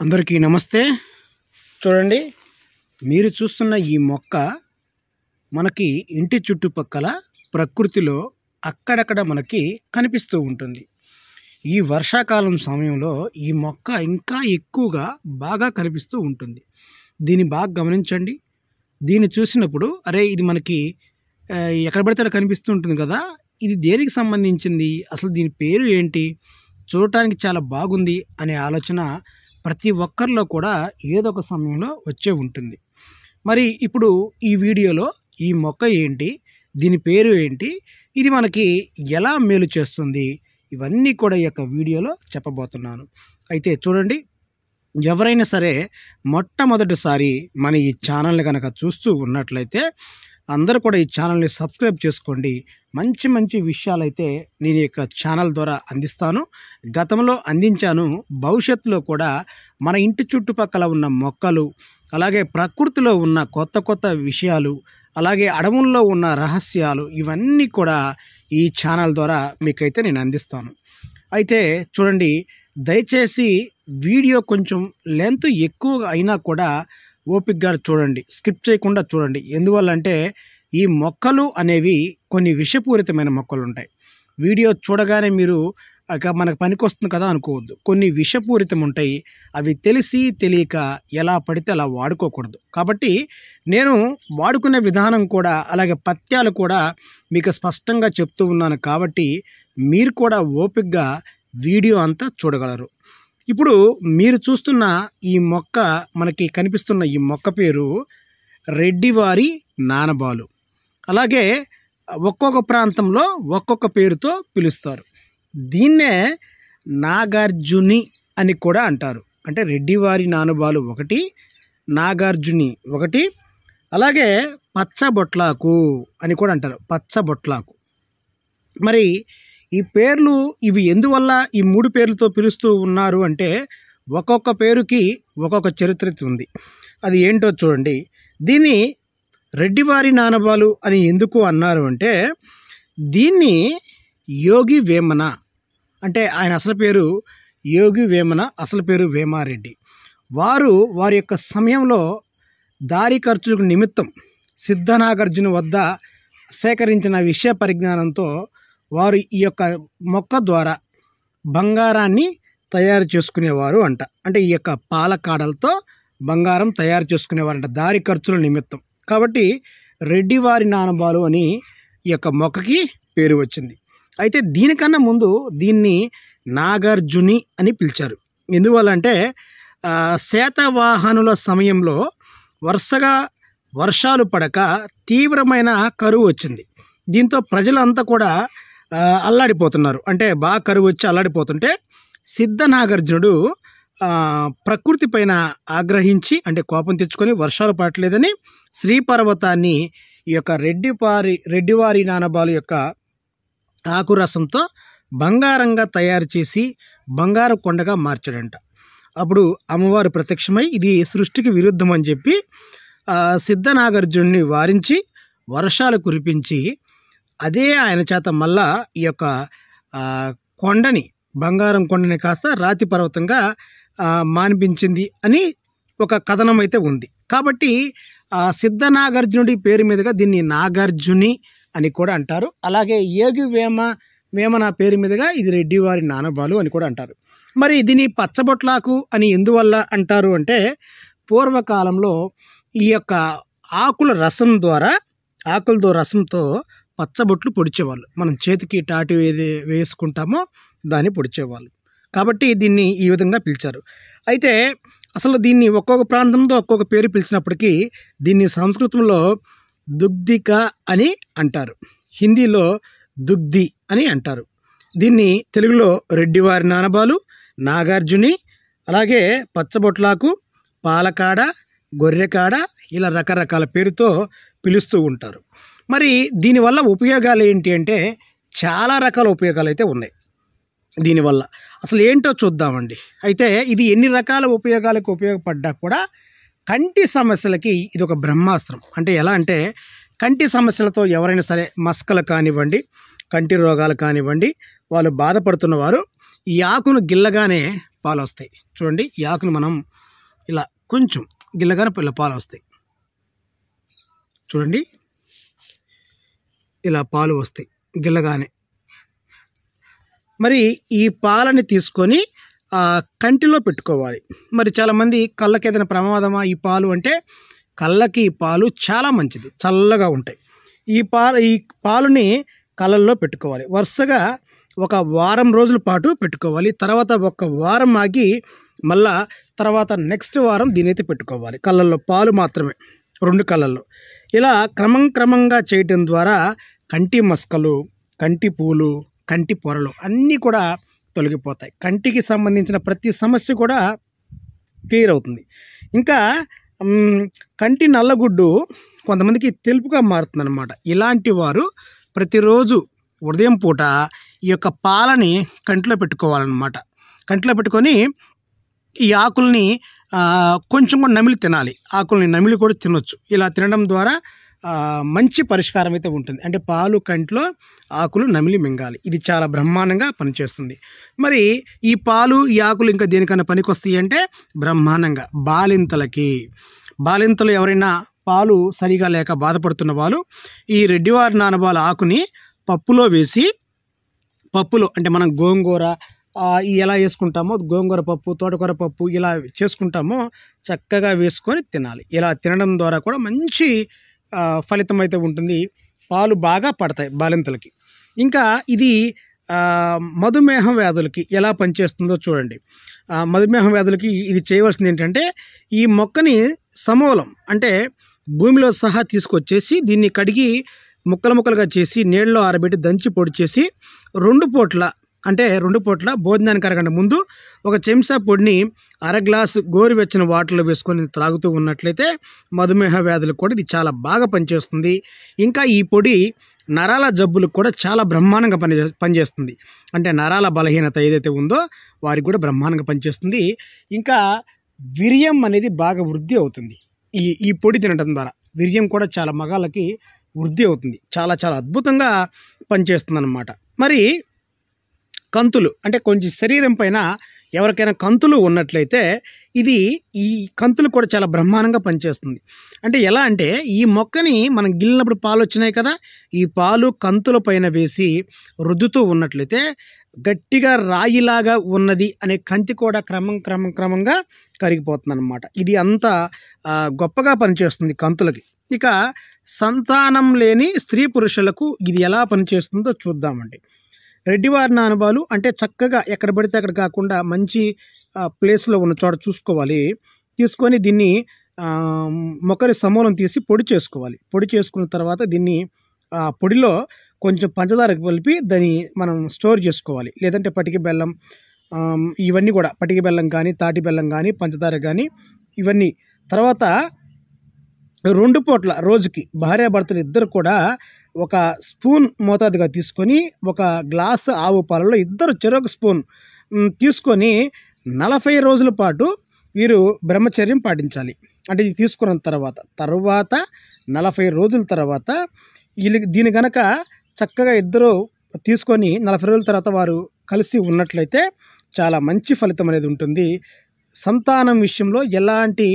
అందరికీ నమస్తే. చూడండి. మీరు చూస్తున్న ఈ మొక్క మనకి ఇంటి చుట్టుపక్కల ప్రకృతిలో అక్కడక్కడ మనకి కనిపిస్తూ ఉంటుంది. ఈ వర్షాకాలం సమయంలో ఈ మొక్క ఇంకా ఎక్కువగా బాగా కనిపిస్తూ ఉంటుంది. దీన్ని బాగా గమనించండి. దీన్ని చూసినప్పుడు అరే ఇది మనకి ఎక్కడ పడితే కనిపిస్తూ ఉంటుంది కదా. ఇది దేనికి సంబంధించింది? అసలు దీని పేరు ఏంటి? చూడటానికి చాలా బాగుంది అనే ఆలోచన ప్రతి ఒక్కరిలో కూడా ఏదో ఒక సమయంలో వచ్చే ఉంటుంది. మరి ఇప్పుడు ఈ వీడియోలో ఈ మొక్క ఏంటి? దీని పేరు ఏంటి? ఇది మనకి ఎలా మేలు చేస్తుంది? ఇవన్నీ కూడా ఈ యొక్క వీడియోలో చెప్పబోతున్నాను. అయితే చూడండి ఎవరైనా సరే మొట్టమొదటిసారి మన ఈ ఛానల్ని కనుక చూస్తూ ఉన్నట్లయితే అందరూ కూడా ఈ ఛానల్ని సబ్స్క్రైబ్ చేసుకోండి. మంచి మంచి విషయాలైతే నేను యొక్క ఛానల్ ద్వారా అందిస్తాను. గతంలో అందించాను. భవిష్యత్తులో కూడా మన ఇంటి చుట్టుపక్కల ఉన్న మొక్కలు అలాగే ప్రకృతిలో ఉన్న కొత్త కొత్త విషయాలు అలాగే అడవుల్లో ఉన్న రహస్యాలు ఇవన్నీ కూడా ఈ ఛానల్ ద్వారా మీకైతే నేను అందిస్తాను. అయితే చూడండి దయచేసి వీడియో కొంచెం లెంత్ ఎక్కువగా అయినా కూడా ఓపిక్గా చూడండి. స్కిప్ చేయకుండా చూడండి. ఎందువల్ల అంటే ఈ మొక్కలు అనేవి కొన్ని విషపూరితమైన మొక్కలు ఉంటాయి వీడియో చూడగానే మీరు ఇక మనకు పనికొస్తుంది కదా అనుకోవద్దు. కొన్ని విషపూరితం ఉంటాయి అవి తెలిసి తెలియక ఎలా పడితే అలా వాడుకోకూడదు. కాబట్టి నేను వాడుకునే విధానం కూడా అలాగే పత్యాలు కూడా మీకు స్పష్టంగా చెప్తూ ఉన్నాను కాబట్టి మీరు కూడా ఓపికగా వీడియో అంతా చూడగలరు. ఇప్పుడు మీరు చూస్తున్న ఈ మొక్క మనకి కనిపిస్తున్న ఈ మొక్క పేరు రెడ్డివారి నానబాలు. అలాగే ఒక్కొక్క ప్రాంతంలో ఒక్కొక్క పేరుతో పిలుస్తారు. దీన్నే నాగార్జుని అని కూడా అంటారు. అంటే రెడ్డివారి నానుబాలు ఒకటి నాగార్జుని ఒకటి అలాగే పచ్చబొట్లాకు అని కూడా అంటారు. పచ్చబొట్లాకు. మరి ఈ పేర్లు ఇవి ఎందువల్ల ఈ మూడు పేర్లతో పిలుస్తూ ఉన్నారు అంటే ఒక్కొక్క పేరుకి ఒక్కొక్క చరిత్ర ఉంది. అది ఏంటో చూడండి. దీన్ని రెడ్డివారి నానబాలు అని ఎందుకు అన్నారు అంటే దీన్ని యోగి వేమన అంటే ఆయన అసలు పేరు యోగి వేమన అసలు పేరు వేమారెడ్డి. వారు వారి యొక్క సమయంలో దారి ఖర్చులకు నిమిత్తం సిద్ధనాగార్జున వద్ద సేకరించిన విషయ పరిజ్ఞానంతో వారు ఈ యొక్క మొక్క ద్వారా బంగారాన్ని తయారు చేసుకునేవారు అంట. అంటే ఈ యొక్క పాలకాడలతో బంగారం తయారు చేసుకునేవారంట దారి ఖర్చుల నిమిత్తం. కాబట్టి రెడ్డివారి నానబాలు అని ఈ యొక్క మొక్కకి పేరు వచ్చింది. అయితే దీనికన్నా ముందు దీన్ని నాగార్జుని అని పిలిచారు. ఎందువల్ల అంటే శాతవాహనుల సమయంలో వరుసగా వర్షాలు పడక తీవ్రమైన కరువు వచ్చింది. దీంతో ప్రజలంతా కూడా అల్లాడిపోతున్నారు. అంటే బాగా కరువు వచ్చి అల్లాడిపోతుంటే సిద్ధ నాగార్జునుడు ప్రకృతి పైన ఆగ్రహించి అంటే కోపం తెచ్చుకొని వర్షాలు పడట్లేదని శ్రీపర్వతాన్ని ఈ యొక్క రెడ్డిపారి రెడ్డివారి నానబాలు యొక్క ఆకురసంతో బంగారంగా తయారు చేసి బంగారు కొండగా మార్చాడంట. అప్పుడు అమ్మవారు ప్రత్యక్షమై ఇది సృష్టికి విరుద్ధం అని చెప్పి సిద్ధనాగార్జునుడిని వారించి వర్షాలు కురిపించి అదే ఆయన చేత మళ్ళా ఈ యొక్క కొండని బంగారం కొండని కాస్త రాతి పర్వతంగా మానిపించింది అని ఒక కథనం అయితే ఉంది. కాబట్టి సిద్ధ నాగార్జునుడి పేరు మీదుగా దీన్ని నాగార్జుని అని కూడా అంటారు. అలాగే యోగి వేమ వేమ నా పేరు మీదుగా ఇది రెడ్డివారి నానబాలు అని కూడా అంటారు. మరి దీని పచ్చబొట్లాకు అని ఎందువల్ల అంటారు అంటే పూర్వకాలంలో ఈ యొక్క ఆకుల రసం ద్వారా ఆకులతో రసంతో పచ్చబొట్లు పొడిచేవాళ్ళు. మనం చేతికి టాటు ఏది వేసుకుంటామో దాన్ని పొడిచేవాళ్ళు. కాబట్టి దీన్ని ఈ విధంగా పిలిచారు. అయితే అసలు దీన్ని ఒక్కొక్క ప్రాంతంతో ఒక్కొక్క పేరు పిలిచినప్పటికీ దీన్ని సంస్కృతంలో దుగ్ధిక అని అంటారు. హిందీలో దుగ్ధి అని అంటారు. దీన్ని తెలుగులో రెడ్డివారి నానబాలు నాగార్జుని అలాగే పచ్చబొట్లాకు పాలకాడ గొర్రెకాడ ఇలా రకరకాల పేరుతో పిలుస్తూ ఉంటారు. మరి దీనివల్ల ఉపయోగాలు ఏంటి అంటే చాలా రకాల ఉపయోగాలు అయితే ఉన్నాయి. దీనివల్ల. అసలు ఏంటో చూద్దామండి. అయితే ఇది ఎన్ని రకాల ఉపయోగాలకు ఉపయోగపడ్డా కూడా కంటి సమస్యలకి ఇది ఒక బ్రహ్మాస్త్రం. అంటే ఎలా అంటే కంటి సమస్యలతో ఎవరైనా సరే మస్కలు కానివ్వండి కంటి రోగాలు కానివ్వండి వాళ్ళు బాధపడుతున్న వారు ఈ ఆకును గిల్లగానే పాలు వస్తాయి చూడండి ఈ ఆకును మనం ఇలా కొంచెం గిల్లగానే ఇలా పాలు వస్తాయి చూడండి ఇలా పాలు వస్తాయి గిల్లగానే. మరి ఈ పాలని తీసుకొని కంటిలో పెట్టుకోవాలి. మరి చాలామంది కళ్ళకి ఏదైనా ప్రమాదమా ఈ పాలు అంటే కళ్ళకి ఈ పాలు చాలా మంచిది చల్లగా ఉంటాయి. ఈ పాలు ఈ పాలుని కళ్ళల్లో పెట్టుకోవాలి. వరుసగా ఒక వారం రోజుల పాటు పెట్టుకోవాలి. తర్వాత ఒక వారం ఆగి మళ్ళా తర్వాత నెక్స్ట్ వారం దీనైతే పెట్టుకోవాలి. కళ్ళల్లో పాలు మాత్రమే రెండు కళ్ళల్లో. ఇలా క్రమం క్రమంగా చేయటం ద్వారా కంటి మస్కలు కంటి పూలు కంటి పొరలు అన్నీ కూడా తొలగిపోతాయి. కంటికి సంబంధించిన ప్రతి సమస్య కూడా క్లియర్ అవుతుంది. ఇంకా కంటి నల్లగుడ్డు కొంతమందికి తెలుపుగా మారుతుందన్నమాట. ఇలాంటి వారు ప్రతిరోజు ఉదయం పూట ఈ యొక్క పాలని కంటిలో పెట్టుకోవాలన్నమాట. కంటిలో పెట్టుకొని ఈ ఆకుల్ని కొంచెం కూడా నమిలి తినాలి. ఆకుల్ని నమిలి కూడా తినొచ్చు. ఇలా తినడం ద్వారా మంచి పరిష్కారం అయితే ఉంటుంది. అంటే పాలు కంట్లో ఆకులు నమిలి మింగాలి. ఇది చాలా బ్రహ్మాండంగా పనిచేస్తుంది. మరి ఈ పాలు ఈ ఆకులు ఇంకా దేనికైనా పనికొస్తాయి అంటే బ్రహ్మాండంగా బాలింతలకి. బాలింతలు ఎవరైనా పాలు సరిగా లేక బాధపడుతున్న వాళ్ళు ఈ రెడ్డివారి నానబాల ఆకుని పప్పులో వేసి పప్పులో అంటే మనం గోంగూర ఎలా వేసుకుంటామో గోంగూర పప్పు తోటకూర పప్పు ఇలా చేసుకుంటామో చక్కగా వేసుకొని తినాలి. ఇలా తినడం ద్వారా కూడా మంచి ఫలితం అయితే ఉంటుంది. పాలు బాగా పడతాయి బాలింతలకి. ఇంకా ఇది మధుమేహం వ్యాధులకి ఎలా పనిచేస్తుందో చూడండి. మధుమేహం వ్యాధులకి ఇది చేయవలసింది ఏంటంటే ఈ మొక్కని సమూలం అంటే భూమిలో సహా తీసుకొచ్చేసి దీన్ని కడిగి ముక్కలు ముక్కలుగా చేసి నీళ్ళలో ఆరబెట్టి దంచి పొడి చేసి రెండు పూట్ల అంటే రెండు పూట్ల భోజనానికి అరగంట ముందు ఒక చెంచా పొడిని అర గ్లాసు గోరువెచ్చని వాటర్లో వేసుకొని త్రాగుతూ ఉన్నట్లయితే మధుమేహ వ్యాధులకు కూడా ఇది చాలా బాగా పనిచేస్తుంది. ఇంకా ఈ పొడి నరాల జబ్బులకు కూడా చాలా బ్రహ్మాండంగా పని పనిచేస్తుంది. అంటే నరాల బలహీనత ఏదైతే ఉందో వారికి కూడా బ్రహ్మాండంగా పనిచేస్తుంది. ఇంకా విరియం అనేది బాగా వృద్ధి అవుతుంది. ఈ ఈ పొడి తినడం ద్వారా విరియం కూడా చాలా మగాళ్ళకి వృద్ధి అవుతుంది. చాలా చాలా అద్భుతంగా పనిచేస్తుంది అనమాట మరి కంతులు అంటే కొంచెం శరీరం పైన ఎవరికైనా కంతులు ఉన్నట్లయితే ఇది ఈ కంతులు కూడా చాలా బ్రహ్మాండంగా పనిచేస్తుంది. అంటే ఎలా అంటే ఈ మొక్కని మనం గిల్లినప్పుడు పాలు వచ్చినాయి కదా ఈ పాలు కంతుల పైన వేసి రుద్దుతూ ఉన్నట్లయితే గట్టిగా రాయిలాగా ఉన్నది అనే కంతి కూడా క్రమం క్రమం క్రమంగా కరిగిపోతుంది అనమాట ఇది అంత గొప్పగా పనిచేస్తుంది కంతులకి. ఇక సంతానం లేని స్త్రీ పురుషులకు ఇది ఎలా పనిచేస్తుందో చూద్దామండి. రెడ్డివారి నానబాలు అంటే చక్కగా ఎక్కడ పడితే అక్కడ కాకుండా మంచి ప్లేస్లో ఉన్న చోట చూసుకోవాలి. తీసుకొని దీన్ని మొక్కరి సమూలం తీసి పొడి చేసుకోవాలి. పొడి చేసుకున్న తర్వాత దీన్ని ఆ పొడిలో కొంచెం పంచదార కలిపి దాన్ని మనం స్టోర్ చేసుకోవాలి. లేదంటే పటికి బెల్లం ఇవన్నీ కూడా పటికి బెల్లం కానీ తాటి బెల్లం కానీ పంచదార కానీ ఇవన్నీ. తర్వాత రెండు పూట్ల రోజుకి భార్యాభర్తలు ఇద్దరు కూడా ఒక స్పూన్ మోతాదుగా తీసుకొని ఒక గ్లాస్ ఆవు పాలలో ఇద్దరు చెరొక స్పూన్ తీసుకొని నలభై రోజుల పాటు వీరు బ్రహ్మచర్యం పాటించాలి. అంటే ఇది తీసుకున్న తర్వాత తర్వాత నలభై రోజుల తర్వాత వీళ్ళకి దీని కనుక చక్కగా ఇద్దరు తీసుకొని నలభై రోజుల తర్వాత వారు కలిసి ఉన్నట్లయితే చాలా మంచి ఫలితం అనేది ఉంటుంది. సంతానం విషయంలో ఎలాంటి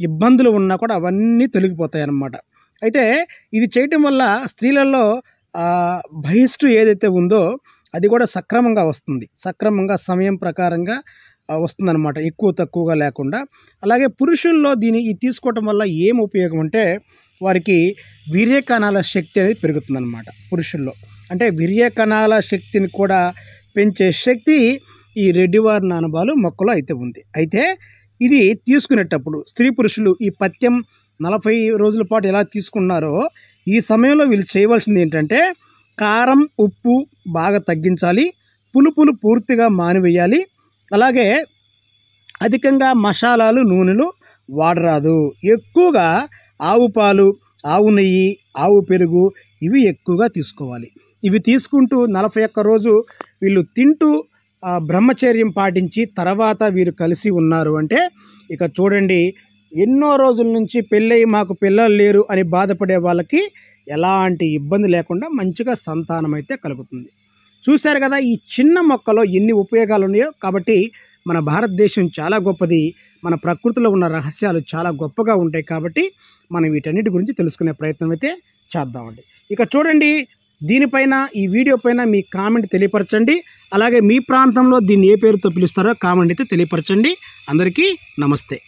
ఇబ్బందులు ఉన్నా కూడా అవన్నీ తొలగిపోతాయి అన్నమాట అయితే ఇది చేయటం వల్ల స్త్రీలలో బహిష్టు ఏదైతే ఉందో అది కూడా సక్రమంగా వస్తుంది. సక్రమంగా సమయం ప్రకారంగా వస్తుందన్నమాట. ఎక్కువ తక్కువగా లేకుండా. అలాగే పురుషుల్లో దీని ఇది తీసుకోవటం వల్ల ఏం ఉపయోగం అంటే వారికి వీర్యకణాల శక్తి అనేది పెరుగుతుందన్నమాట పురుషుల్లో. అంటే వీర్యకణాల శక్తిని కూడా పెంచే శక్తి ఈ రెడ్డివారి నానబాలు మొక్కలో అయితే ఉంది. అయితే ఇది తీసుకునేటప్పుడు స్త్రీ పురుషులు ఈ పథ్యం నలభై రోజుల పాటు ఎలా తీసుకున్నారో ఈ సమయంలో వీళ్ళు చేయవలసింది ఏంటంటే కారం ఉప్పు బాగా తగ్గించాలి పులుపులు పూర్తిగా మానివేయాలి. అలాగే అధికంగా మసాలాలు నూనెలు వాడరాదు. ఎక్కువగా ఆవు పాలు ఆవు నెయ్యి ఆవు పెరుగు ఇవి ఎక్కువగా తీసుకోవాలి. ఇవి తీసుకుంటూ నలభై ఒక్క రోజు వీళ్ళు తింటూ బ్రహ్మచర్యం పాటించి తర్వాత వీరు కలిసి ఉన్నారు అంటే ఇక చూడండి ఎన్నో రోజుల నుంచి పెళ్ళయి మాకు పిల్లలు లేరు అని బాధపడే వాళ్ళకి ఎలాంటి ఇబ్బంది లేకుండా మంచిగా సంతానం అయితే కలుగుతుంది. చూశారు కదా ఈ చిన్న మొక్కలో ఎన్ని ఉపయోగాలు ఉన్నాయో? కాబట్టి మన భారతదేశం చాలా గొప్పది. మన ప్రకృతిలో ఉన్న రహస్యాలు చాలా గొప్పగా ఉంటాయి కాబట్టి మనం వీటన్నిటి గురించి తెలుసుకునే ప్రయత్నం అయితే చేద్దామండి. ఇక చూడండి దీనిపైన ఈ వీడియో పైన మీ కామెంట్ తెలియపరచండి. అలాగే మీ ప్రాంతంలో దీన్ని ఏ పేరుతో పిలుస్తారో కామెంట్ అయితే తెలియపరచండి. అందరికీ నమస్తే.